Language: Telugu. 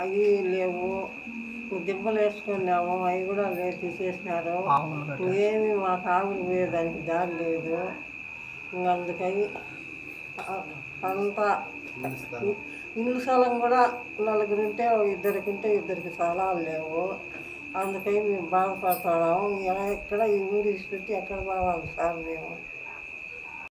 అవి లేవు. దిబ్బలు వేసుకున్నాము. అవి కూడా లేదు తీసేసినారు. ఏమి మా ఇంకేమి ఆవులు పోయేదానికి దారి లేదు. అందుకని అంతా ఇల్లు స్థలం కూడా నలుగురు ఉంటే ఇద్దరికి ఉంటే ఇద్దరికి స్థలాలు లేవు. అందుకని మేము బాధపడుతున్నాము ఎక్కడ ఈ ఊరు ఇచ్చిపెట్టి ఎక్కడ బాగా సార్ మేము?